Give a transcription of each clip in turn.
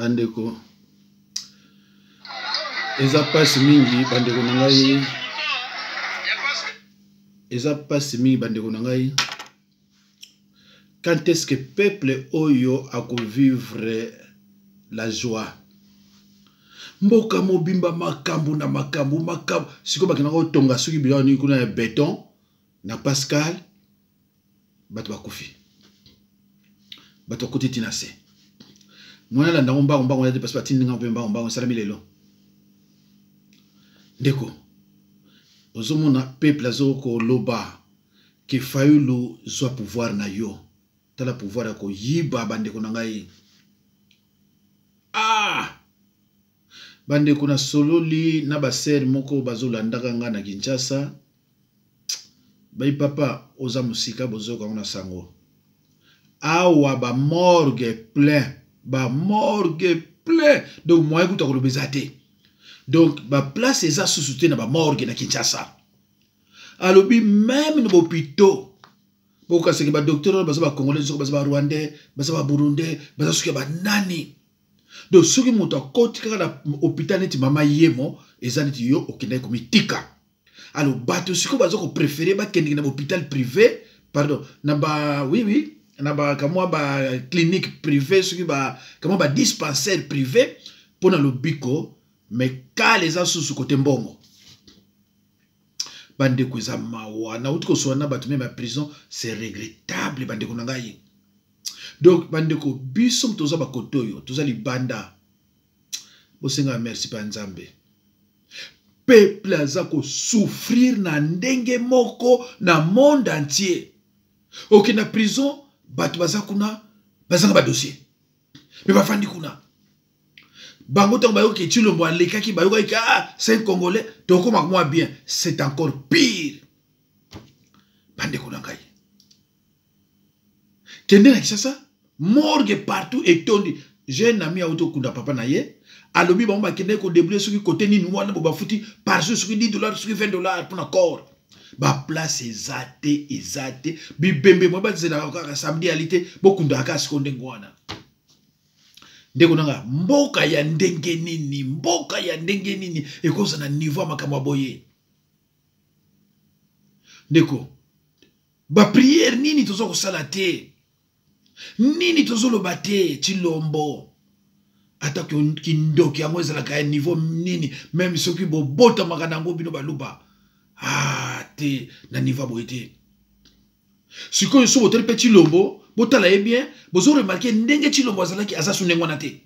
bandeko eza mpasi mingi bandeko na ngai eza mpasi mingi bandeko na ngai quand est-ce que peuple oyo akovivre la joie mboka mobimba makambo na makambo makambo sikoyo bakendaka kotonga soki biloko nini kuna ya beton na pascal bato bakufi bato bakuti ti na se mwana alanda yango mbango mbango yate pasi batindi ngai mpe mbango mbango esalami lelo ndeko ozomona peuple azokoloba Que Fayulu zwa pouvoir na yo. Tala pouvoir ya koyiba bandeko na ngai. Ah! Bandeko na sololi na basere moko bazolandaka ngai na Kinshasa. Bai papa oza mosika bozoyoka yango na sango. Awa ba morgue plein, ba morgue plein. Donc moyen kuta koloba eza te. Donc ba place eza susu te na ba morgue na Kinshasa. alobi meme na bopito bokaseke badoktere wana baza bacongolais soko baza barwandais baza baburundais baza soki ya banani donc soki moto akoti kaka na hôpital neti mama yemo eza neti yo okendaki komitika alo bato sikoyo baza koprefere bakendeke na bahôpital privé pardon na ba oui oui na bakamwa baclinique privé soki bakamwa badispensaire privé mpo na lobiko mais kala eza susu kote mbongo bandeko eza mawa nauti kosola na bato meme ya prison c'est regrettable bandeko na ngai donc bandeko biso moto toza bakoto oyo toza libanda bosenga merci mpe ya nzambe peuple aza kosouffrir na ndenge moko na monde entier oke na prison bato baza kuna bazanga badossier me bafandi kuna bango ntango bayoki tshilombo alekaki bayokaki ka ah, c'est un congolais tokoma mwa bien c'est encore pire bandeko na ngai kende na kisasa morgue partout etondi j'ai un ami auto kunda papa na ye alobi bango bakendaki kodebrouye soki kote nini wana bo bafuti par jour soki 10 dollar soki 20 dollar mpona corps baplace eza te eza te bibembe mwa bazelaka kaka samedi ali te bokundaka kaka siko ndenge wana ndeko na nga mboka ya ndenge nini mboka ya ndenge nini ekoza na niveau ya makambo ya boye ndeko bapriere nini toza kosala te nini tozoloba te chilombo ata kindoki yango ezalaka ya niveau nini meme soki bobotamaka na yango bino baluba ah te na niveau ya boye te sikoyo soki botali mpe chilombo botala ye bien bozo remarke ndenge chilombo azalaki aza su ndenge wana te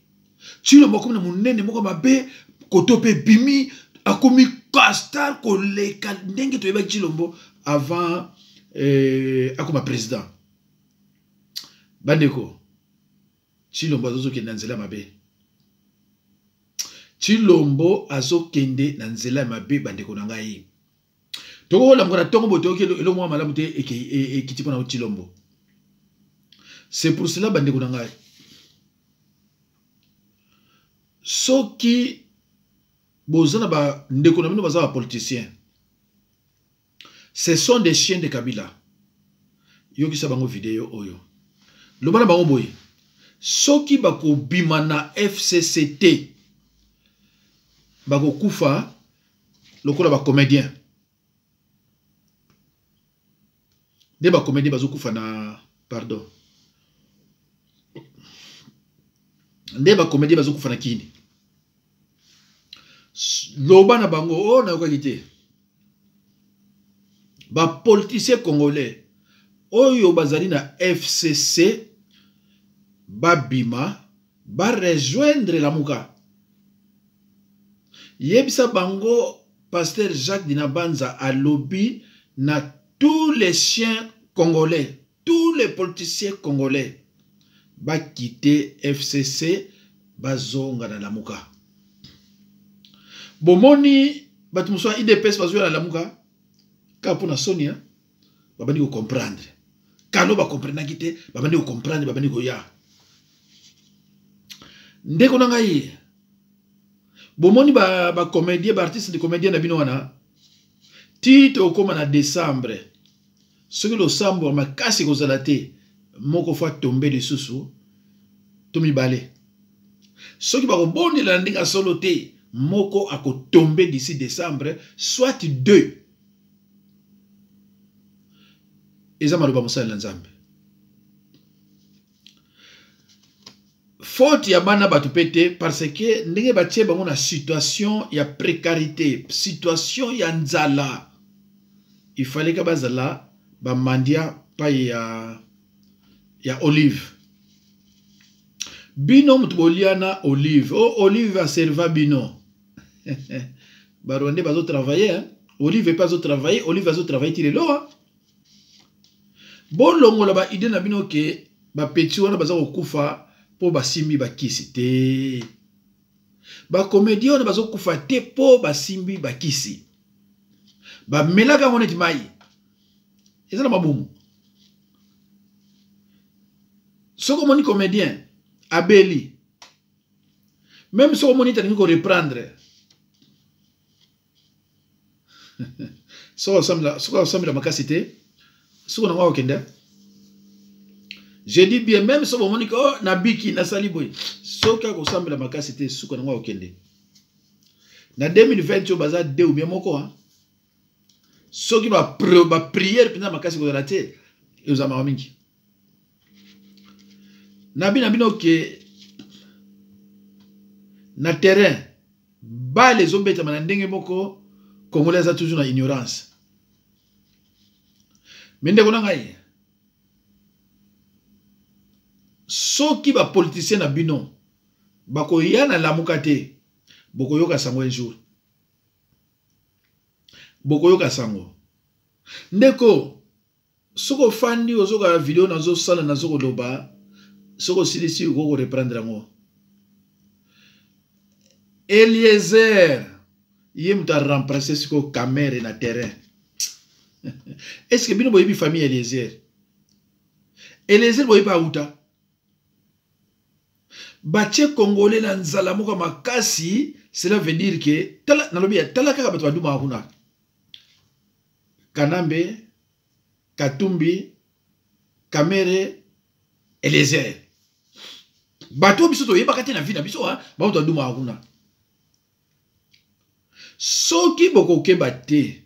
chilombo akomi na monene moko mabe koto mpe bimi akomi castar koleka ndenge toyebaki chilombo avant eh, akoma président bandeko chilombo azozokende na nzela mabe chilombo azokende na nzela ya mabe bandeko na ngai tokolamuka na ntongo boye toyoki eloko mwa malamu te e, e, ekiti mpo na otilombo c'est pour cela bandeko na ngai soki boza na bandeko na bino baza bapoliticien ce sont des chiens de kabila yokisa bango video oyo loba na bango boye soki bakobima na fcc te bakokufa lokola ba comedien nde ba comedien bazokufa na pardon nde ba comedien bazokufa na kini loba na bango oyo oh, nayokaki te bapoliticien congolais oyo bazali na fcc babima ba rejoindre lamuka yebisa bango pasteur jacques dinabanza alobi na tous les chiens congolais tous les politiciens congolais bakite fcc bazonga na lamuka bomoni bato mosusu ya idps bazoya na lamuka kaka mpo na soni hein? babandi kocomprendre kano bacomprenaki te babandi kocomprendre babandi koya ndeko na ngai bomoni bacomédien ba baartiste de comédien na bino wana ti tokóma na décembre soki losambo ya makasi ekozala te moko fo atombe lisusu to mibale soki bakobondela na ndenge ya solo te moko akotombe d'ici décembre soit deux eza maloba mosali na nzambe faute ya bana bato mpe te parce que ndenge batie bango na situation ya précarité situation ya nzala il fallait ka bazala bamandia pai ya, ya olive bino moto boliana olive o oh, olive aserva bino ba rwandais bazo travailler hein? olive pe azo travailler olive azo travailler ti lelo hein? bolongola ba idée na bino ke bapeti wana baza kokufa mpo basimbi bakisi te bakomedi wana bazokufa te mpo basimbi bakisi bamelaka yango neti mai eza na mabumu soki omoni comédien abeli meme soki omoni talingi koreprendre soki osambela makasi te suku nango akokende je dis bien meme soki omoni ke oh, nabiki nasali boye soki akosambela makasi te suku nango akokende na 2020 oyo baza de ou bien moko hein? soki bapriere mpenza makasi kozala te ekozala mawa mingi nabi na bino ke na terrain bale ezobetama na ndenge moko congolais aza toujours na ignorance me ndeko na ngai soki bapolitisien na bino bakoya na lamuka te bokoyoka sango un jour bokoyoka sango ndeko soki ofandi ozokaka video nazosala nazokoloba soki osilisi okoki koreprendre yango eliezer ye moto aremplace sikoyo kamere na terrain est ce que bino boyebi famille eliezer eliezer boyebi auta batie congolais na nzala moko makasi cela veut dire ke tala nalobi ya tala kaka bato badumaka kuna Kanambe, Katumbi, Kamere, Eliezer. Bato oyo biso toyebaka te na vie na biso, ah, bango todumaka kuna. Soki bokokeba te,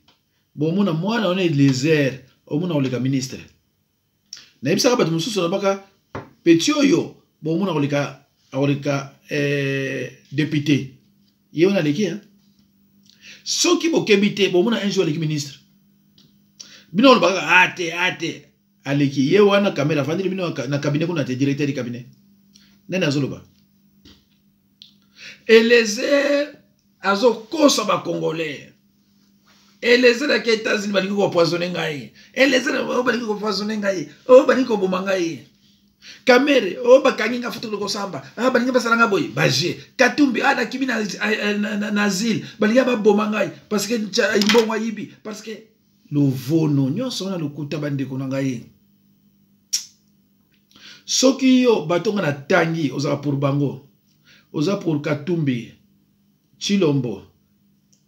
bomona mwana wana Eliezer, omona koleka ministre. nayebisaka bato mosusu nabaka peti oyo bomona koleka akoleka eh, depute ye wana aleki hein? soki bokebi te bomona un jour aleki ministre bino olobaka ate ah, ate ah, aleki ye wana kamera afandeli bino na cabinet kuna te directeur du cabinet nani azoloba Eliezer azokosa ba congolais eliezer ake etats-unis balingi kopoisone ngai eliezer oyo oh, balingi kopoisone ngai oyo oh, balingi koboma ngai kamere oyo oh, bakangi nga futu lokosamba ah, balingi basala nga boye baje katumbi a ah, nakimi na eh, asile balingi baboma ngai parceke mbongo ayibi parceke lovono nyonso wana lokuta bandeko na ngai soki yo bato nga natangi ozala pour bango oza pour katumbi chilombo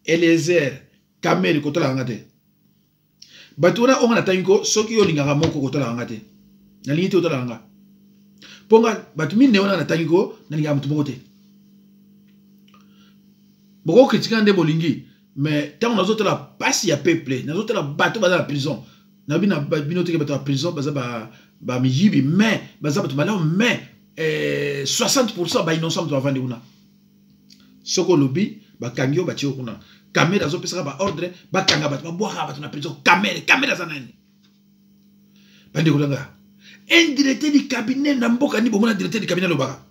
eliezer kameri kotalaka nga te bato wana onga natangi ko soki yo olingaka moko kotalaka nga te nalingi te otalaka nga mpo nga bato minei wana natangi ko nalingaka moto moko te bokokritika nde bolingi mais ntango nazotala mpasi ya peuple nazotala bato baza na prison nabi na bino teke bato ya prison baza bamiyibi ba mais baza bato malamu mais eh, 60 pourcent bainnocent moto bavandi kuna soki olobi bakangi yo batie yo kuna kamere azopesaka baordre bakanga bato babwaka bato na prison kamere kamere aza nani bandeko na nga un directeur du cabinet na mboka nini bomona directeur du cabinet alobaka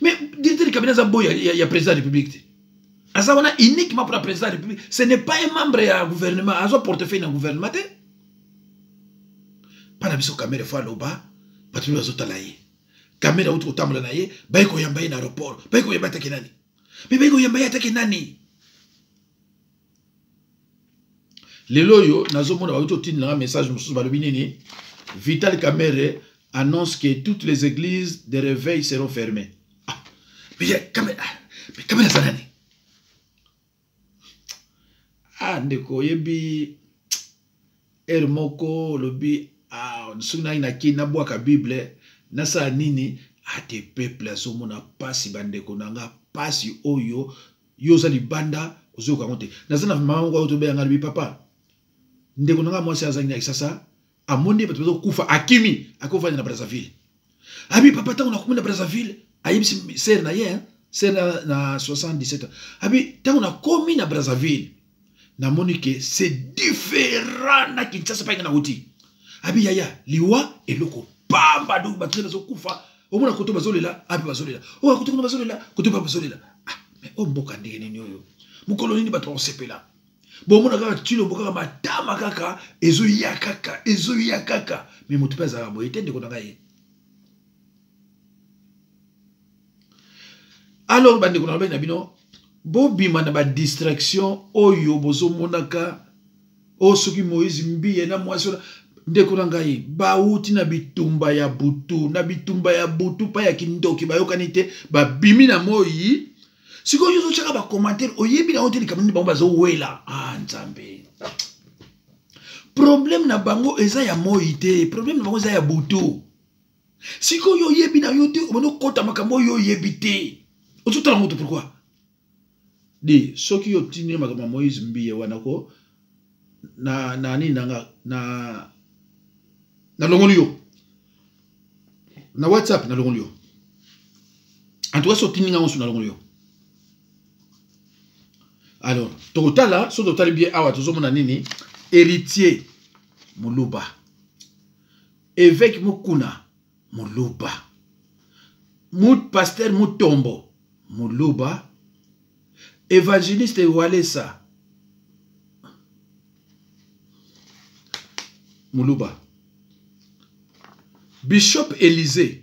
mais directeur du cabinet aza boy ya, ya président ya république te aza wana uniquement mpona président ya république ce n'est pas un membre ya gouvernement azwa portefeuille na gouvernement te mpa na biso kamere fo aloba bato mpe bazotala ye kamere auti kotambola na ye baye koyamba ye na aéroport baye koyamba atake nani me baye koyamba ye atake nani lelo oyo nazomona bauti otindi nanga message mosusu balobi nini vital camere annonce que toutes les églises de réveil seront fermées ah, mais kamere ah, aza nani ah ndeko oyebi ere moko olobi ah, soki nai nakei nabwaka bible nasala nini ate ah, peuple azomona mpasi bandeko na nga mpasi oyo yo oza libanda ozoyoka yango te naza na mama moko oyo tobeya ngai lobi papa ndeko na ngai mwasi azangi na kisasa amoni bato bazokufa akimi akofanda na brazzaville abi papa ntango nakomi na brazzaville ayebisi sere na ye sere na, na 77 abi ntango nakomi na brazzaville namoni ke c'est différent na kinshasa mpe ngai nauti abi yaya liwa eloko pamba donc bato nde bazokufa omona koto bazolela ape bazolela oyo koto kuna bazolela koto mpe bazolela ah, mais oyo mboka ndenge nini oyo mokolo nini bato bakosepela bomona kaka tino bo kaka matama kaka ezoya kaka ezoya kaka me moto mpe azalaka boye te ndeko na ngai alors bandeko na babei na bino bobima na badistraction oyo bozomonaka oyo oh, soki moïse mbiye na mwasi wana ndeko na ngai bauti na bitumba ya butu na bitumba ya butu mpa ya kindoki bayokani te babimi na moi sikoyo yo ozotyaka bacommentaire oyebi na yango te likambo nini bango bazowela ah nzambe problème na bango eza ya moi te problème na bango eza ya butu sikoyo yo oyebi na yo te obandi okota makambo oyo oyebi te ozotala moto pourkoi de soki yo otindi makambo ya moïse mbiye wana ko na na nini nanga na nalongoli yo na whatsapp nalongoli yo en tout cas so otindi ngai mosu nalongoli yo alors tokotala so totali bien awa tozomona nini héritier moluba Evêque Mukuna, Muluba. Mut Pasteur Mutombo, Muluba. Evangeliste Walesa, Muluba. Bishop Elise,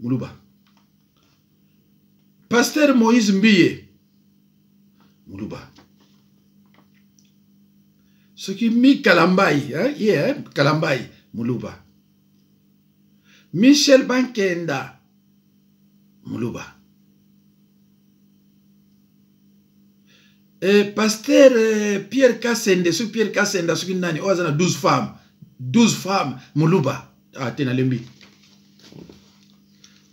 muluba pasteur moïse mbiye muluba soki mi kalambai hein? ye yeah, kalambai muluba michel bankenda muluba eh, pasteur eh, pierre kasende soki pierre kasende soki nani oyo aza na 12 femme 12 femme moluba ah, te nalembi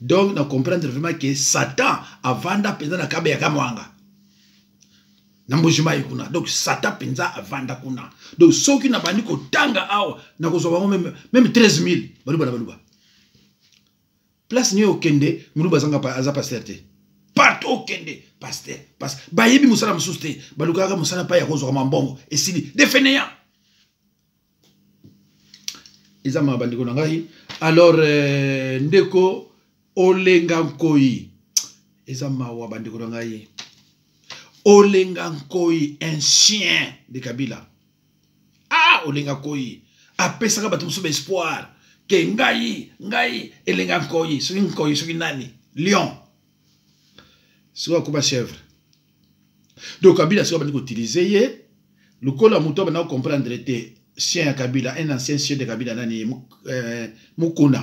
donc na comprendre vraiment ke satan avanda mpenza na kabe ya kamwanga na mbujimayi kuna donc satan mpenza avanda kuna donc soki nabandi kotanga awa nakozwa bango meme 13 000 baluba na baluba place nioyo okende muluba azanga aza pasteur te partout okende pasteur parce bayebi mosala mosusu te balukaka mosala pa ya kozwaka mambongo esili de fainéant eza ma bandeko na ngai alors euh, ndeko olenga nkoi eza mawa bandeko na ngai olenga nkoi un chien de kabila ah olenga koyi apesaka bato mosusu baespoir ke ngai ngai elenga nkoyi soki nkoyi soki nani lion soki akoma chèvre donc kabila soki abandi koutilize ye lokola moto abanda kocomprendre te chien ya kabila un ancien chien de kabila nani euh, mukuna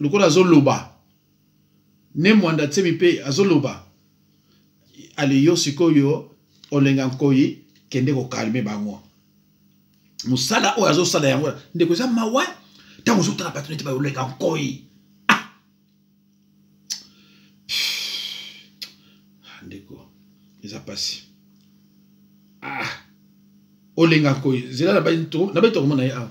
lokola azoloba ne mwanda nsemi mpe azoloba ale yo sikoyo olenga nkoi kende kokalme bango mosala oyo azosala yango ndeko eza mawa ntango ozotala bato neti bayolenga nkoi ah! ah, ndeko eza mpasi ah! olenga nkoi zela na baito na baito komona ye awa ah.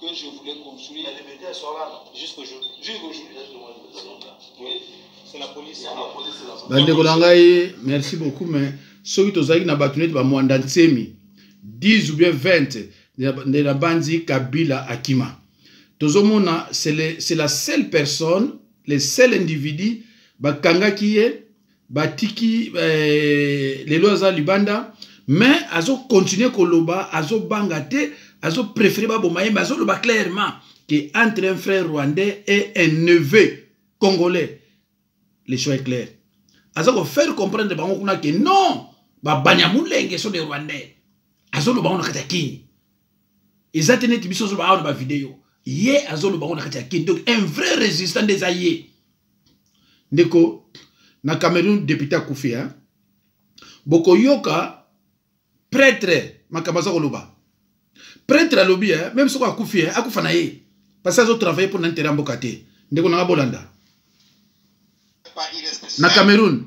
que je voulais construire. Elle mettait un soir là, jusqu'aujourd'hui. Jusqu'aujourd'hui. Oui. C'est la police. C'est la police. bandeko na ngai merci beaucoup mais soki tozalaki na bato neti bamwanda nsemi 10 ou bien 20 nde nabanzi kabila akima tozomona c'est la seule personne le seul individu bakangaki ye batiki eh, lelo aza libanda mais azokontinue koloba azobanga te azoprefere baboma ye mais azoloba clairement que entre un frère rwandais et un neveu congolais le choix est clair aza kofaire comprendre bango kuna ke non babanyamulenge so de rwandais azoloba yango na kati ya kini eza te neti biso azoloba awa na bavideo ye azoloba yango na kati ya kini donc un vrai résistant nde eza ye ndeko na cameroun depute akufi hein? bokoyoka pretre makambo aza koloba pretre alobi hein? meme soko akufi hein? akufa na ye parce azotravaille mpo na intérêt ya mboka te ndeko nanga bolanda na cameroun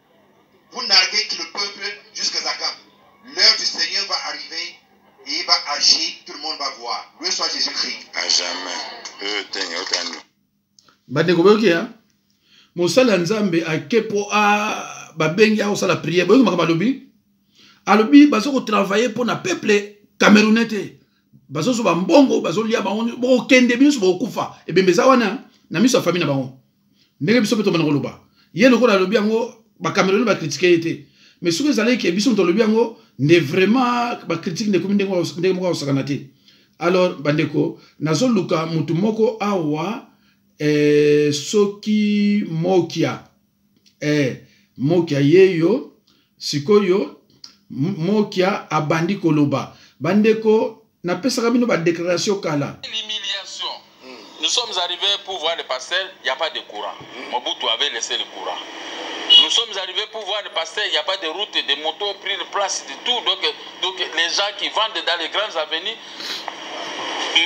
Vous narguez que le peuple jusqu'à Zakam. L'heure du Seigneur va arriver et il va agir, tout le monde va voir. Loué soit Jésus-Christ. À jamais. Euh, bandeko boyoki ya mosali ya nzambe ake mpo babengi akosala priere boyoki makambo alobi alobi bazo kotravaille mpo na peuple camerounais te bazozuba mbongo bazolia bango bokokende bino nyonso bokokufa ebembe eza wana na miso ya fami na bango ndenge biso mpe tobanda koloba ye lokola alobi yango bacamerone bakritike ye te mais soki ezalaki ke biso moto alobi yango nde vraiment bakritike nde ekomi ndenge moko akosakana te alors bandeko nazoluka motu moko awa eh, soki mokia eh, mokia yeyo sikoyo mokia abandi koloba bandeko napesaka bino badéclaration kala Nous sommes arrivés pour voir le pasteur, il n'y a pas de courant. Mobutu avait laissé le courant. Nous sommes arrivés pour voir le pasteur, il n'y a pas de route, de motos, pris de place, de tout. Donc, donc les gens qui vendent dans les grandes avenues,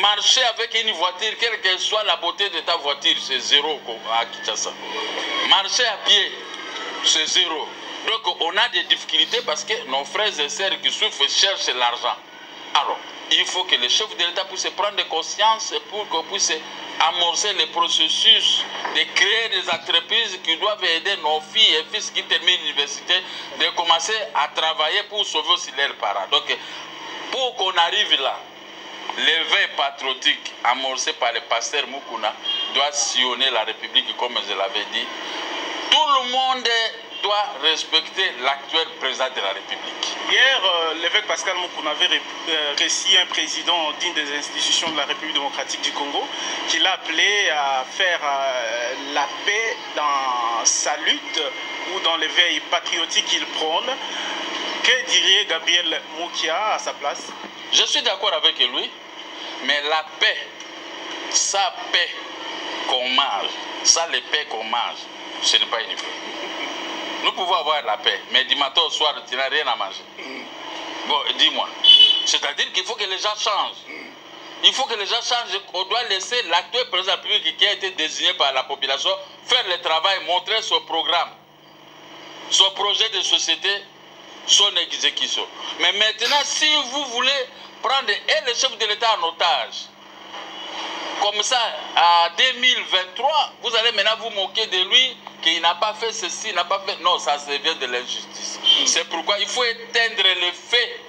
marcher avec une voiture, quelle que soit la beauté de ta voiture, c'est zéro à Kinshasa. Marcher à pied, c'est zéro. Donc on a des difficultés parce que nos frères et sœurs qui souffrent cherchent l'argent. Alors, il faut que les chefs de l'État puissent prendre conscience pour qu'on puisse amorcer le processus de créer des entreprises qui doivent aider nos filles et fils qui terminent l'université de commencer à travailler pour sauver aussi leurs parents. Donc, pour qu'on arrive là, l'éveil patriotique amorcé par le pasteur Mukuna doit sillonner la République, comme je l'avais dit. Tout le monde doit respecter l'actuel président de la République. Hier, euh, l'évêque Pascal Mukuna avait récit euh, un président digne des institutions de la République démocratique du Congo, qui l'a appelé à faire euh, la paix dans sa lutte ou dans l'éveil patriotique qu'il prône. Que dirait Gabriel Moukia à sa place Je suis d'accord avec lui. Mais la paix, sa paix qu'on mange, ça les paix qu'on mange, ce n'est pas une paix. Nous pouvons avoir la paix, mais du matin au soir, tu n'as rien à manger. Bon, dis-moi. C'est-à-dire qu'il faut que les gens changent. Il faut que les gens changent. On doit laisser l'actuel président public, qui a été désigné par la population faire le travail, montrer son programme, son projet de société son exécution. Mais maintenant, si vous voulez prendre et le chef de l'État en otage, comme ça, à 2023, vous allez maintenant vous moquer de lui qu'il n'a pas fait ceci, n'a pas fait... Non, ça vient de l'injustice. C'est pourquoi il faut éteindre les faits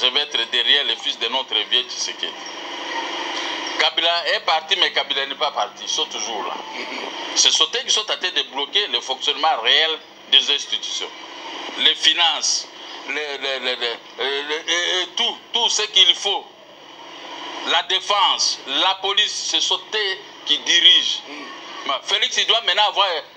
je vais être derrière le fils de notre vieux Tshisekedi. Kabila est parti, mais Kabila n'est pas parti. Ils sont toujours là. C'est sauté qui sont tentés de bloquer le fonctionnement réel des institutions, les finances, tout, tout ce qu'il faut la défense, la police, c'est Sauté qui dirige. Mm. Félix, il doit maintenant avoir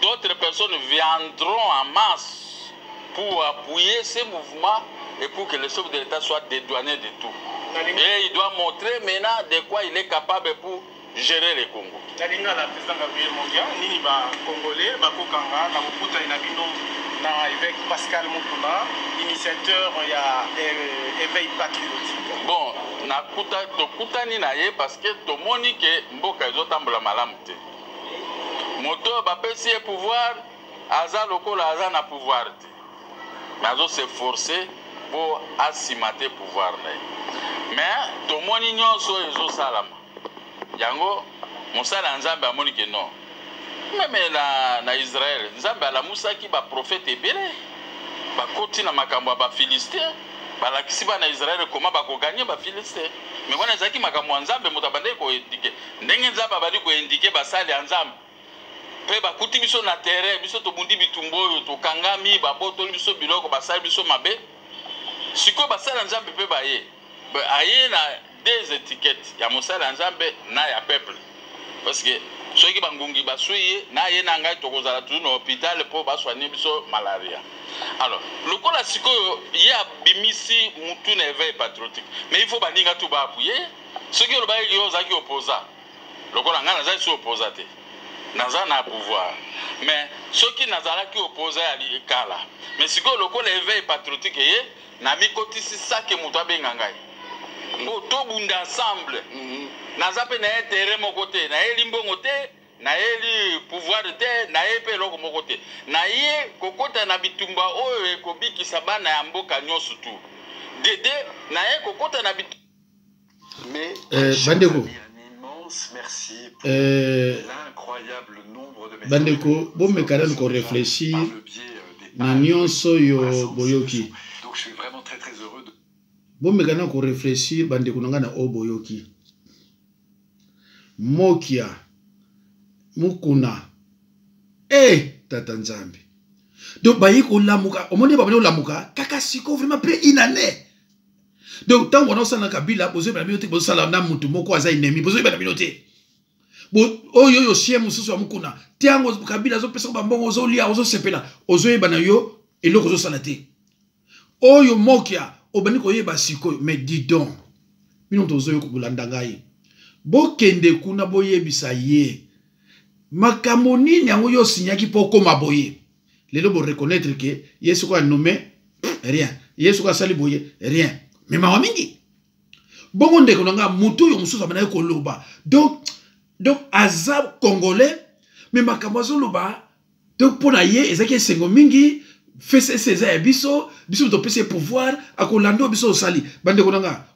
D'autres personnes viendront en masse pour appuyer ces mouvements et pour que le chef de l'État soit dédouané de tout. Et il doit montrer maintenant de quoi il est capable pour gérer le Congo. nalinga na président gabriel mokia nini bacongolais bakokanga na kokutani na bino na évêque pascal mokuna initiateur ya euh, éveil patriotique bon nakuta tokutani na ye parce que tomoni ke mboka ezotambola malamu te moto oyo bapesi ye pouvoir aza lokola aza na pouvoir te me azo se force mpo asima te pouvoir na ye me tomoni nyonso oyo ezosalama yango mosali ya nzambe amoni ke non meme na, na israele nzambe alamusaki baprofete ebele bakoti na makambo ya bafilistin balakisi bana israele koma bakoganye bafilistin me wana ezalaki makambo ya nzambe moto abandaki koedike Ndenge Nzambe abandi ko indiquer basali ya Nzambe mpe bakuti biso na terrain, biso tobundi bitumba oyo, tokangami, babotoli biso biloko, basali biso mabe. Sikoyo basali ya Nzambe mpe baye aye na deux etiquettes ya mosali ya Nzambe na ya peuple parce que soki bangungi baswi ye na ye na ngai tokozala toujours na hôpital mpo baswani biso malaria alors lokola sikoyo ye abimisi mutu na éveil patriotique mais il faut baninga tu baapuye soki olobaki ke yo ozalaki opoza lokola ngai nazali si opoza te naza na pouvoir mais soki nazalaki opoza ya kala mais sikoyo lokola eveil patriotique eye namikotisi sake moto abenga ngai mpo tobunda ensemble mhm. naza mpe naye tere moko te nayeli mbongo te nayeli pouvoir te naye mpe eloko moko te naye kokota na bitumba oyo ekobikisa bana ya mboka nyonso tu dede naye kokota na bitumba eh, bandeko eh, bandeko bomeka nanu koreflechir euh, na nyonso oyo boyoki bomeka nanu koreflechir bandeko na ngai na oyo boyoki mokia mokuna e eh, hey, tata nzambe donc baye kolamuka omoni babandi kolamuka kaka siko vraiment mpe inane donc ntango wana osala na kabila bozoyebana bino te bozosala na motu moko aza enemi bozoyebana bino te oyo oyo chien mosusu ya mokuna te yango kabila azopesaka bambongo ozolia ozosepela ozoyebana yo eloko ozosala te oyo mokia obandi koyeba sikoyo mais didon bino moto ozoyoka kolanda ngai bokende kuna boyebisa ye makambo nini yango yo osinyaki mpo okoma boye lelo bo reconnaître que ye soko a nomme rien ye soko asali boye rien mais mawa mingi bongo ndeko na nga moto oyo mosusu abandaki koloba donc donc aza congolais mais makambo azoloba donc mpo na ye ezalaki esengo mingi fcc eza ya biso biso topesi ye pouvoir akolanda oyo biso osali bandeko na nga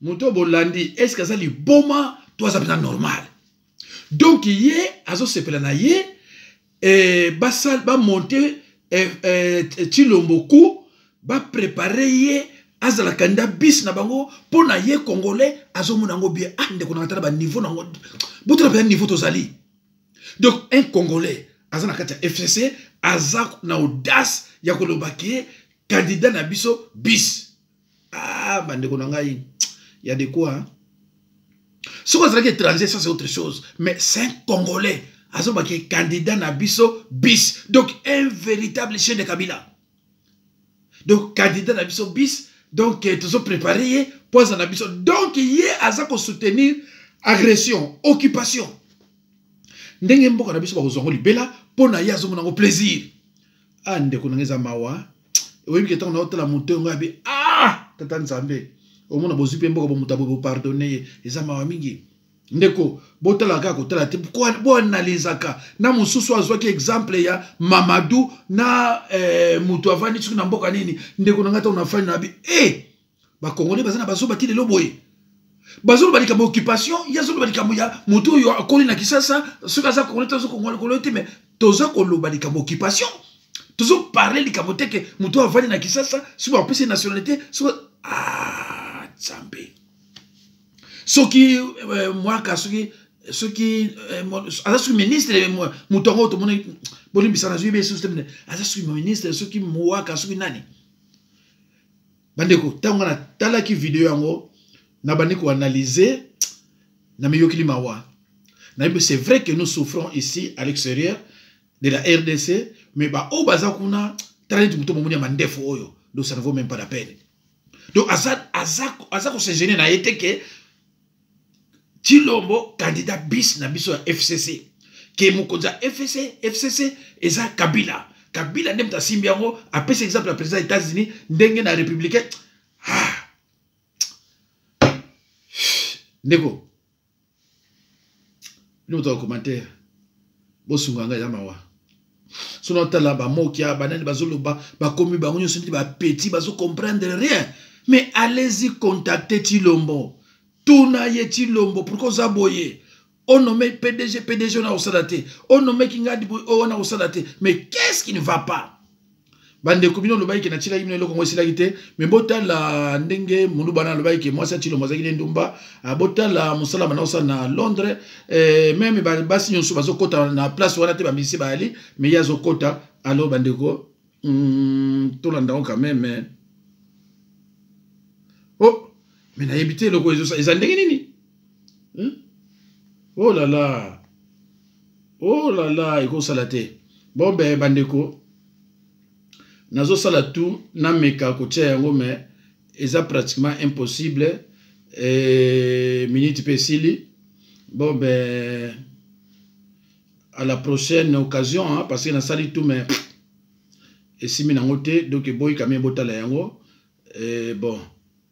moto oyo bolandi eske aza liboma to aza mpenza normal donk ye azosepela na ye eh, basal bamonte eh, eh, tshilombo ku baprepare ye azala kanda bis na bango mpo na ye congolais azomona yango bie ah ndeko nanga tala baniveau nango botala mpenza niveau tozali donc un congolais aza na kati ya fcc aza na audace ya koloba ke kandida na biso bis ah bandeko na ngai ya de quoi soki azalaki étranger ça c'est autre chose mais c'est un congolais azobaki candidat na biso bis donc un véritable chien de kabila donc candidat na biso bis donc eh, tozo préparer ye mpo aza na biso donc ye aza kosoutenir agression occupation ndenge mboka na biso bakozwa yango libela mpo na ye azomona yango plaisir a ah, ndeko na ngai eza mawa oyebi ke ntango naotala moto yango yabi ah tata nzambe omona bozwi mpe mboka bomoto aboye bopardone ye eza mawa mingi ndeko botala kaka kotala te boanalizaka na mosusu azwaki exemple ya mamadu na eh, moto avandi soki na mboka nini ndeko na ngai ntango nafandi nabi e eh, bakongole baza na bazoba ti lelo boye bazoloba likambo occupation ye azoloba likambo ya moto oyo akoli na kisasa soki aza kongole te azokongole te mais toza koloba likambo occupation tozo parle likambo te ke moto oyo avandi na kisasa soki bapesi nationalité soki ah, nzambe soki euh, mwaka soki soki eh, aza soki ministre eh, moto yango tomoni bolimbisa nazwi be susu te aza soki ministre soki mwaka soki nani bandeko ntango nga natalaki video yango nabandi koanalyse namiyokili mawa nayebi c'est vrai que nous souffrons ici à l'extérieur de la rdc mais baoyo baza kuna tala neti moto momoni ya mandefu oyo donc ça ne vaut même pas la peine donc aza, aza, aza kosegene na ye te ke Chilombo candidat bis na biso ya FCC ke mokonzi ya FCC FCC eza Kabila Kabila nde moto asimbi yango apesi exemple ya président ya États-Unis ndenge na républicain ah. ndeko ni moto ya commentaire bosunga ngai ya mawa soki natala bamokia banani bazoloba bakomi bango nyonso nde bapeti bazocomprendre rien mais allez-y contacte tilombo tuna ye tilombo pourkoi oza boye onome pdg pdg wana kosala te onomeki ngadi boye oyo wana kosala te mais qu'est ce qui ne va pas bandeko bino olobaki ke natikaki bino eloko yango esilaki te me botala ndenge molubana alobaki ke mwasi atilombo azalaki ne ndumba ah, botala mosala bana osala na londres eh, meme basi nyonso bazokota na place wana te bamisi bayali me ye azokota alo bandeko mm, tolanda yango kameme o oh, me nayebi te eloko eza ndenge nini hmm? olala oh oh la la ekosala te bon be bandeko nazosala tout nameka kotia yango me eza pratiquement impossible e, minute mpe esili bon be à la prochaine occasion hein, parce que nasali tout me esimi nango te donc eboyikami ebotala yango e, bon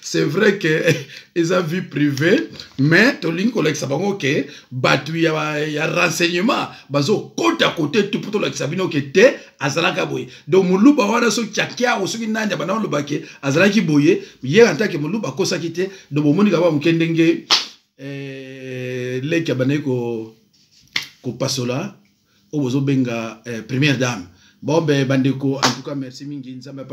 c'est vrai que eza vie privée mais tolingi kolakisa bango ke bato ya, ya renseignement bazokota kote tu mpo tolakisa bino ke te azalaka boye donc moluba wana soki kyakyao soki nani abanda oloba ke azalaki boye ye antake moluba akosaki te donc bomoni kaka moke ndenge eh, leki abandaki kopasola ko oyo bozobenga eh, première dame bombe bandeko en tout cas merci mingi nzambe